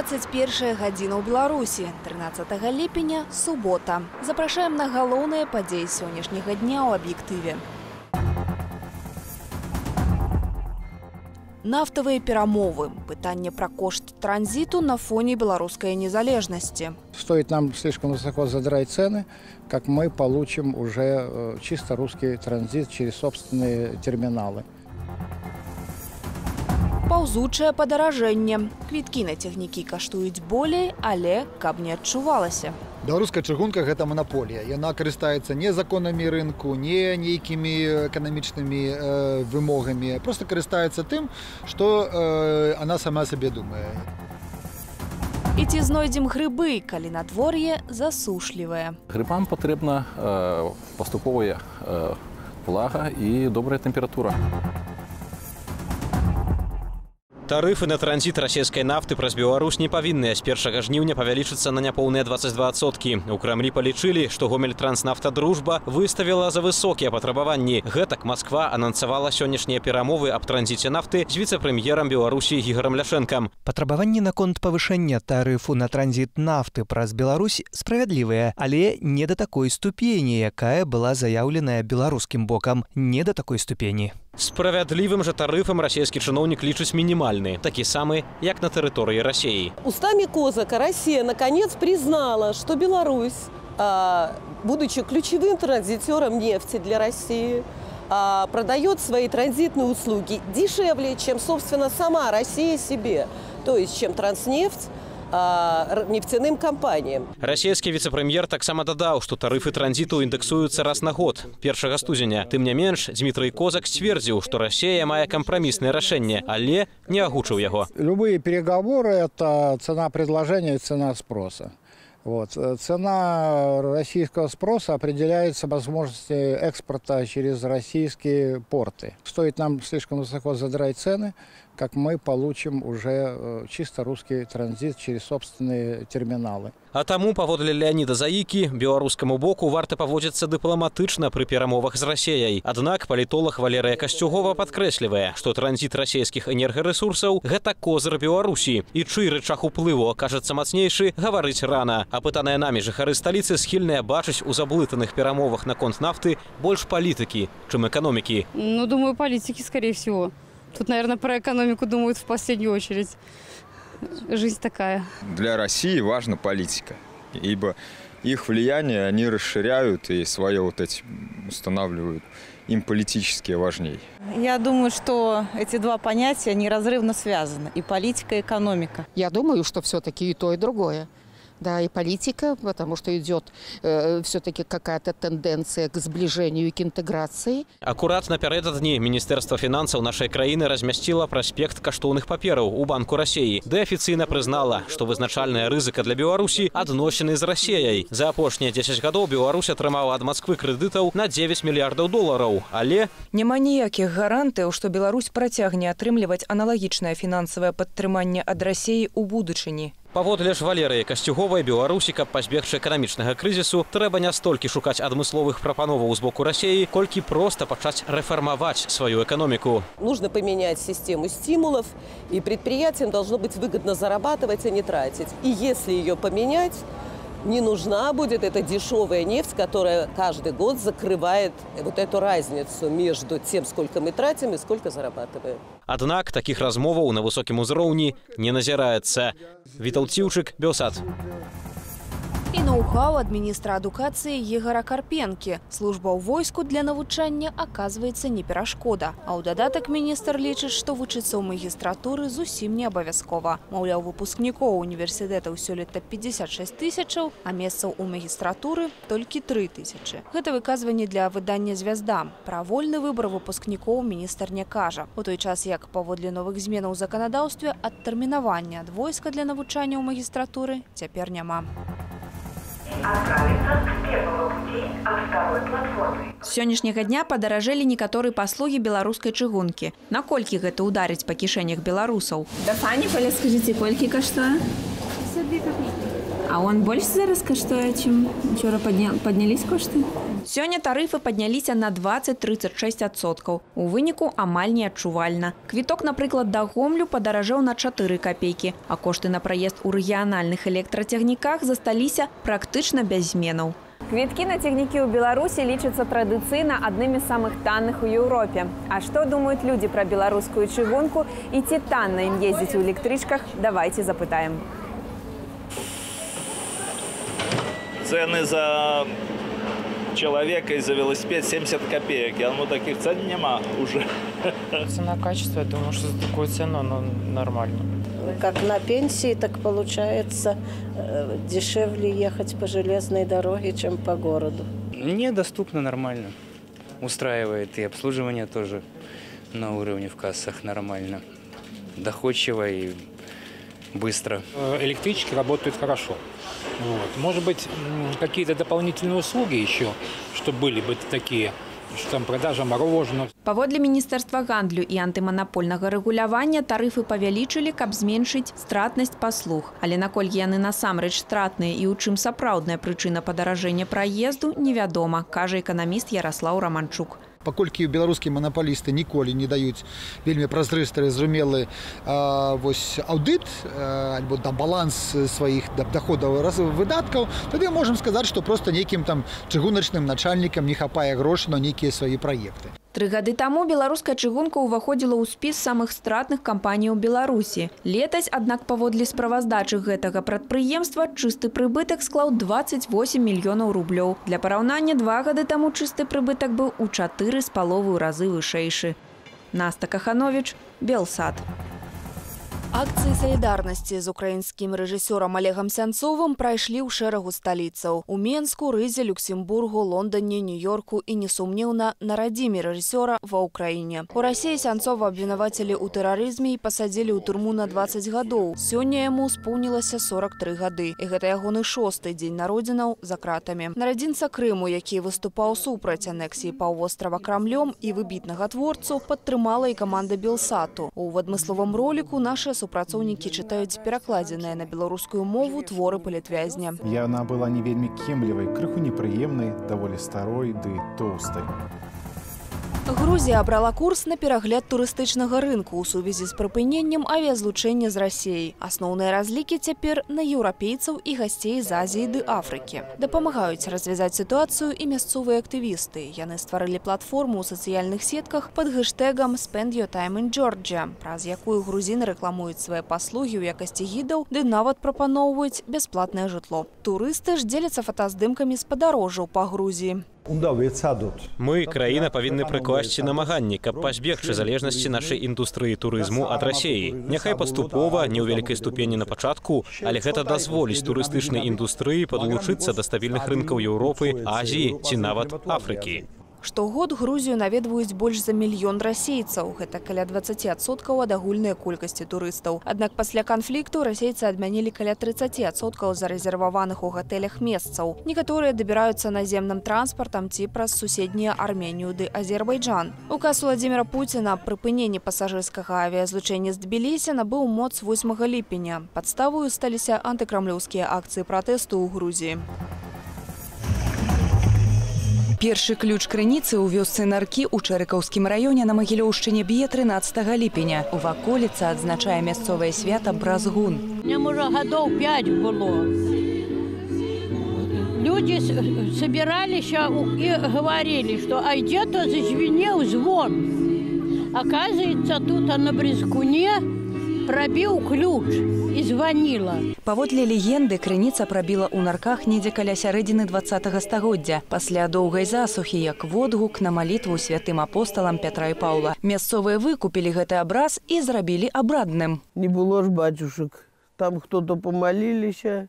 21 гадзіна ў Беларусі, 13 ліпеня, субота. Запрашаем на галоўныя падзеі сённяшняга дня ў аб'ектыве. Нафтавыя перамовы. Пытанне пра кошт транзіту на фоне беларускай незалежнасці. Стоит нам слишком высоко задрать цены, как мы получим уже э, чисто русский транзит через собственные терминалы. Паўзучае падаражэнне. Квіткі на цягнікі каштуюць болей, але каб не адчувалася. Беларуская чыгунка гэта манаполія. Яна карыстаецца не законамі рынку, не нейкімі эканамічнымі э, вымогамі, просто карыстаецца тым, што э, она сама сабе думае. І ці знойдзем грыбы, калі надвор'е засушлівае. Грибам патрэбна э, паступовая э, влага і добрая тэмпература. Тарыфы на транзіт расійскай нафты праз Беларусь не павінныя з 1 жніўня павялічыцца на няпоўныя 22соткі. У крамлі палічылі, што гомель транснафта дружба выставіла за высокія патрабаванні. Гэтак Масква анансавала сённяшнія перамовы аб транзіце нафты з віцэ-прэм'ерам Беларусі гігарам Ляшэнкам. Патрабаванні наконт павышэння тарыфу на транзіт нафты праз Беларусь справядлівыя, але не да такой ступені, якая была заяўленая беларускім бокам, не да такой ступені. Справядлівым жа тарыфам расійскі чыноўнік лічыць мінімальны, такі самы, як на тэрыторыі рассіі. Устами Козака Россия наконец признала, что Беларусь, а, будучи ключевым транзитером нефти для России, а, продает свои транзитные услуги дешевле, чем, собственно, сама Россия себе, то есть чем Транснефть, а, р- нефтяным компаниям. Расійскі віцэ-прэм'ер таксама дадаў, што тарыфы транзіту індэксуюцца раз на год, 1 студзеня. Тым не менш, Дмітрый Козак сцвердзіў, што Расія мае кампраміснае рашэнне, але не агучыў яго. Любые переговоры – это цена предложения и цена спроса. Вот. Э, Цена российского спроса определяется возможностью экспорта через российские порты. Стоит нам слишком высоко задрать цены, как мы получим уже э, чисто русский транзит через собственные терминалы. А таму, паводле Леаніда Заікі, беларускаму боку варта паводзіцца дыпламатычна пры перамовах з Расеяй. Аднак палітолог Валерыя Касцюгова падкрэслівае, што транзіт расійскіх энергарэсурсаў гэта козыр Беларусі. І чый рычаг уплыву акажацца мацнейшы, гаварыць рана. Апытаныя намі жыхары сталіцы схільныя бачыць у заблытаных перамовах наконт нафты больш палітыкі, чым эканомікі. Ну, думаю, политики, скорее всего. Тут, наверное, про экономику думают в последнюю очередь. Жизнь такая. Для России важна политика, ибо их влияние они расширяют и свое вот эти устанавливают. Им политические важней. Я думаю, что эти два понятия неразрывно связаны. И политика, и экономика. Я думаю, что все-таки и то, и другое Да, и политика, потому что идет все-таки какая-то тенденция к сближению и к интеграции. Акурат напярэдадні міністэрства фінансаў нашай краіны размясціла праспект каштоўных папераў у банку рассіі ды афіцыйна прызнала што вызначальная рызыка для беларусі адносіны з рассеяй за апошнія 10 гадоў Беларусь атрымала ад Масквы крэдытаў на 9 мільярдаў долараў але Няма ніякіх гарантыяў, што Беларусь працягне атрымліваць аналагічнае фінансавае падтрыманне ад рассеі ў будучыні. паводле ж валерыі касцюговай беларусі каб пазбегчы эканамічнага крызісу трэба не столькі шукаць адмысловых прапановаў з боку рассеі колькі проста пачаць рэфармаваць сваю эканоміку Нужно поменять систему стимулов, и предприятиям должно быть выгодно зарабатывать, а не тратить. И если ее поменять, не нужна будет эта дешевая нефть, которая каждый год закрывает вот эту разницу между тем, сколько мы тратим и сколько зарабатываем. Аднак такіх размоваў на высокім узроўні не назіраецца вітаўціўчык бёсад І ноу-хау ад міністра адукацыі Егара Карпенкі. Служба ў войску для навучання аказваецца не перашкода. А ў дадатак міністр лічыць, што вучыцца ў магістратуры зусім не абавязкова. Маўляў, выпускнікоў універсітэтаў сёлета 56 тысячаў, а месцаў у магістратуры толькі 3 тысячы. Гэта выказванне для выдання звязда. Пра вольны выбар выпускнікоў міністр не кажа. У той час як паводле новых зменаў у заканадаўстве адтэрмінавання ад войска для навучання ў магістратуры цяпер няма. З сённяшняга дня падаражэлі некаторыя паслугі беларускай чыгункі. Наколькі гэта ўдарыць па кішэнях беларусаў? Да пані Поля, скажите, колькі каштуе? 52 копейки. А он больше зараз каштуе, чым учора падня... паднялись кошты? Сёння тарыфы падняліся на 20-36%. У выніку амаль неадчувальна. Квіток, напрыклад, да Гомлю падаражэў на 4 копейкі, а кошты на праезд у рэгіянальных электрацягніках засталіся практычна без зменаў. Квіткі на цягнікі ў Беларусі лічацца традыцыйна аднымі з самых танных у Еўропе. А што думаюць людзі пра беларускую чыгунку і ці танна ім ездзіць у электрычках, давайце запытаем. Цены за человека и за велосипед 70 копеек. Я ну таких цен нема уже. Цена-качество, я думаю, что за такую цену оно нормально. Как на пенсии, так получается э, дешевле ехать по железной дороге, чем по городу. Мне доступно нормально. Устраивает и обслуживание тоже на уровне в кассах нормально. Доходчиво и быстро. Электрички работают хорошо. Вот. Может быть, м, какие-то дополнительные услуги еще, чтобы были бы такие, что там продажа мороженого. Паводле міністэрства гандлю і антыманапольнага рэгулявання тарыфы павялічылі, каб зменшыць стратнасць паслуг. Але наколькі яны насамрэч стратныя і ў чым сапраўдная прычына падаражэння праезду, невядома, кажа эканаміст Ярослаў Раманчук. паколькі беларускія манапалісты ніколі не даюць вельмі празрысты зразумелы вось аўдыт альбо да баланс сваіх доходаў раз выдаткаў тады можам сказаць што просто нейкім там чыгуначным начальнікам не хапае грошы на нейкія свае праекты Тры гады таму беларуская чыгунка ўваходзіла ў спіс самых стратных кампаній у Беларусі. Летась, аднак паводле справаздачы гэтага прадпрыемства чысты прыбытак склаў 28 мільёнаў рублёў. Для параўнання два гады таму чысты прыбытак быў у чатыры з паловы разы вышэйшы. Наста Каханович, Белсад. Акцыі салідарнасці з украінскім рэжысёрам Олегам Сянцовым прайшлі ў шэрагу сталіцаў. У Менску, Рызе, Люксембургу, Лондоне, Нью-Йорку і несумнеўна на радзіме рэжысёра ва ўкраіне. У рассіі Сянцова абвінавацілі ў тэрарызме і пасадзілі ў турму на 20 гадоў. Сёння яму споўнілася 43 гады. І гэта ягоны шосты дзень народзінаў за кратамі. Нарадзінца Крыму, які выступаў супраць анексіі паўвострава Крамлём і выбітнага творцу, падтрымала і каманда Белсату. У адмысловым роліку наша супрацоўнікі чытаюць перакладзеныя на беларускую мову творы палітвязня. Яна была не вельмі кемлівай, крыху непрыемнай, даволі старой ды тоўстай. Грузія абрала курс на перагляд турыстычнага рынку ў сувязі з прыпыненнем авіязлучэння з рассеяй. Асноўныя разлікі цяпер на еўрапейцаў і гасцей з Азіі ды Афрыкі. Дапамагаюць развязаць сітуацыю і мясцовыя актывісты. Яны стварылі платформу ў сацыяльных сетках пад гэштэгам «Spend your time in Georgia», праз якую грузіны рэкламуюць свае паслугі ў якасці гідаў, ды нават прапаноўваюць бясплатнае жытло. Турысты ж дзеляцца фотаздымкамі з падарожжаў па Грузіі. Мы, краіна, павінны прыкласці намаганні, каб пазбегчы залежнасці нашай індустрыі турызму ад рассеі. Няхай паступова, не ў вялікай ступені на пачатку, але гэта дазволіць турыстычнай індустрыі падлучыцца да стабільных рынкаў Еўропы, Азіі ці нават Афрыкі. Штогод Грузію наведваюць больш за мільён расейцаў. Гэта каля 20% ад агульнай колькасці турыстаў. Аднак пасля канфлікту расейцы адмянілі каля 30% зарэзерваваных у гатэлях месцаў. Некаторыя дабіраюцца наземным транспартам ці праз суседнія Арменію ды Азербайджан. Указ Владзіміра Пуціна аб прыпыненні пасажырскага авіязлучэння з Тбілісі набыў моц 8 ліпеня. Падставою сталіся антыкрамлёўскія акцыі пратэсту ў Грузіі. Першы ключ крыніцы ў вёсцы наркі ў чэрыкаўскім раёне на магілёўшчыне б'е 13 ліпеня. У ваколіца адзначае мясцовае свята бразгун. Мне можа гадоў 5 было. Люди собирались и говорили, что а где-то зазвенел звон. Оказывается, тут на брезгуне пробил ключ и звонила. Паводле легенды крыніца прабіла ў нарках недзе каля сярэдзіны 20 стагоддзя. Пасля доўгай засухі як водгук на малітву святым апосталам Пятра і Паўла. Мясцовыя выкупілі гэты абраз і зрабілі абрадным. Не было ж бацюшек. Там кто-то помолиліся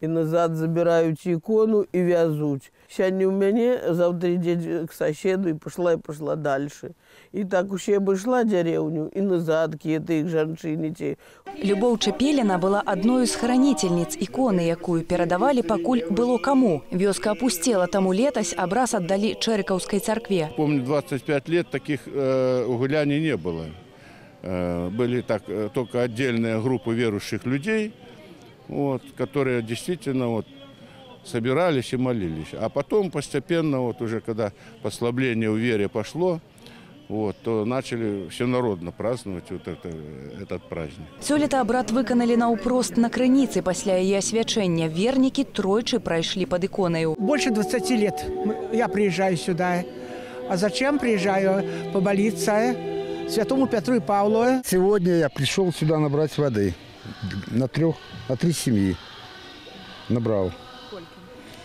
і назад забіраюць ікону і вязуць. Сягоння ў мяне заўтра ідзе к соседу і пашла і пашла дальше. І так усе абышла дзярэўню і назадкі тых жанчыніці. Любоў Чапеліна была адной з хранительніц іконы, якую перадавалі пакуль было каму. Вёска опусцела таму летась абраз аддалі чэрыкаўскай царкве. Помню 25 лет таких э, гуляний не было. Э, были так э, только отдельные группы верующих людей, вот, которые действительно вот, собирались и молились. А потом постепенно, вот уже когда послабление в вере пошло, вот, то начали всенародно праздновать вот это, этот праздник. Сёлета абрад выканалі наўпрост на крыніцы пасля яе асвячэння. Вернікі тройчы прайшлі пад іконаю. Больше 20 лет я приезжаю сюда. А зачем приезжаю? Помолиться святому Петру и Павлу. Сегодня я пришел сюда набрать воды. На трех, на три семьи набрал.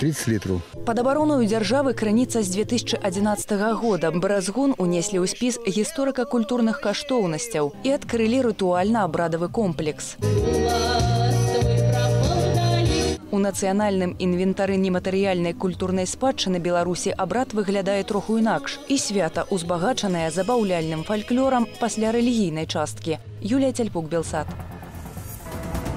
30 літраў. Пад абаронаю дзяржавы крыніца з 2011 года бразгун унеслі ў спіс гісторыка-культурных каштоўнасцяў і адкрылі рытуальна-абрадавы комплекс. У нацыянальным інвентары нематэрыяльнай культурнай спадчыны Беларусі абрад выглядае троху інакш і свята узбагачанае забаўляльным фальклорам пасля рэлігійнай часткі. Юлія Цяльпук Белсад.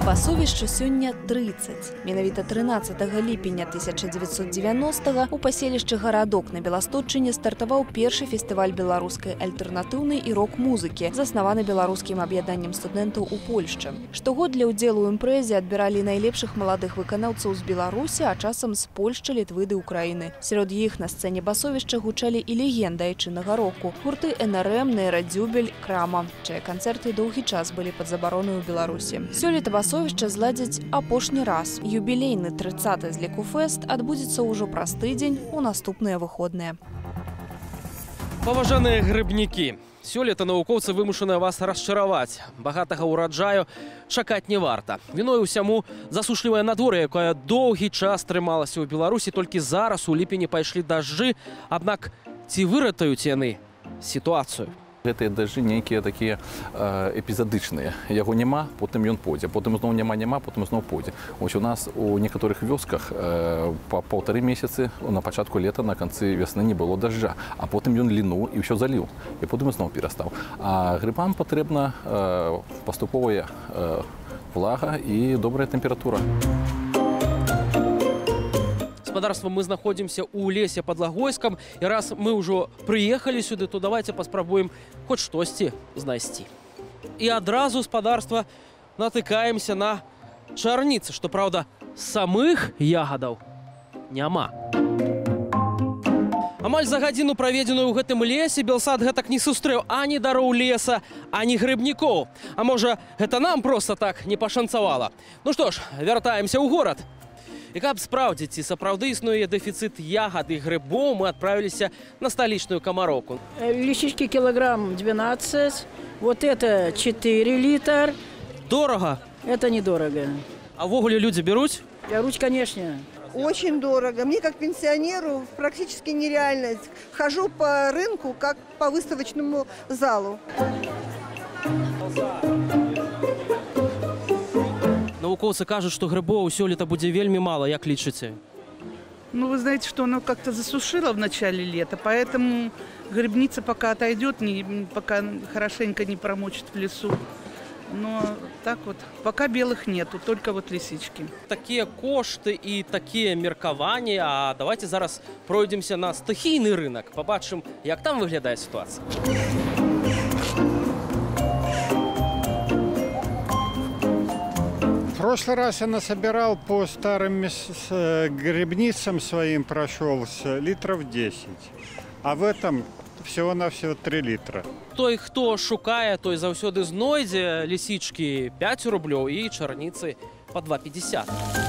Пасовішча сёння 30. Менавіта 13 ліпеня 1990 у паселішчы гарадок на Беластотчыне стартаваў першы фестываль беларускай альтэрнатыўнай і рок-музыкі, заснаваны беларускім аб'яднаннем студэнтаў у Польшчы. Штогод для ўдзелу ў імпрэзе адбіралі найлепшых маладых выканаўцаў з Беларусі, а часам з Польшчы, Літвы ды Украіны. Сярод іх на сцэне басовішча гучалі і легенда айчыннага року. Гурты НРМ, Нейрадзюбель, Крама, чыя канцэрты доўгі час былі пад забаронай у Беларусі. Сёлета басовішча Басовішча зладзяць апошні раз. Юбілейны 30 зліку фэст адбудзецца ўжо праз тыдзень у наступныя выходныя. Паважаныя грыбнікі. Сёлета навукоўцы вымушаны вас расчараваць. Багатага ўраджаю чакаць не варта. Віной усяму засушлівае надвор'е, якое доўгі час трымалася ў Беларусі, толькі зараз у ліпені пайшлі дажджы, аднак ці выратаюць яны сітуацыю гэтыя дажджы нейкія такія эпізадычныя яго няма потым ён пойдзе потым зноў няма няма потым зноў пойдзе ось у нас у некаторых вёсках па паўтары месяцы на пачатку лета на канцы вясны не было дажджа а потым ён лінуў і ўсё заліў і потым зноў перастаў а грыбам патрэбна паступовая влага і добрая тэмпература гаспадарства мы знаходзімся ў лесе под лагойскам і раз мы ўжо прыехалі сюды то давайте паспрабуем хоць штосьці знайсці і адразу гаспадарства натыкаемся на чарніцы што праўда самых ягадаў няма амаль за гадзіну праведзеную ў гэтым лесе белсад гэтак не сустрэў ані дароў леса ані грыбнікоў а можа гэта нам просто так не пашанцавала ну што ж вяртаемся ў горад І каб спраўдзіць, ці сапраўды існуе дэфіцыт ягад і грыбоў, мы адправіліся на сталічную камароку. Лисички килограмм 12, вот это 4 литр. Дорого? Это недорого. А ввогуле люди берут? Берут, конечно. Очень дорого. Мне как пенсионеру практически нереально. Хожу по рынку, как по выставочному залу. Навукоўцы кажуць, што грыбоў сёлета будзе вельмі мала, як лічыце? Ну, вы знаете, что оно как-то засушило в начале лета, поэтому грибница пока отойдет, не, пока хорошенько не промочит в лесу. Но так вот, пока белых нету, только вот лисички. Такие кошты и такие меркавания. А давайте зараз пройдемся на стихийный рынок, побачим, як там выглядает ситуация. прошлый раз я насобирал по старым грибницам своим прошелся литров 10. А в этом всего-навсего 3 літра. Той, хто шукае, той заўсёды знойдзе лісічкі 5 рублёў і чарніцы па 2,50.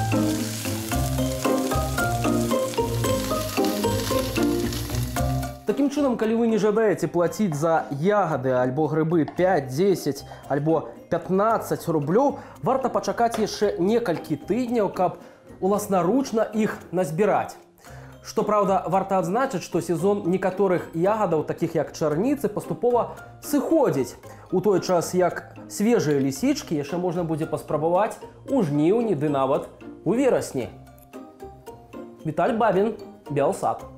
Такім чынам, калі вы не жадаеце плаціць за ягады альбо грыбы 5, 10 альбо 15 рублёў, варта пачакаць яшчэ некалькі тыдняў, каб уласнаручна іх назбіраць. Што праўда, варта адзначыць, што сезон некаторых ягадаў, такіх як чарніцы, паступова сыходзіць. У той час, як свежыя лісічкі яшчэ можна будзе паспрабаваць у жніўні ды нават у верасні. Віталь Бабін, Белсад.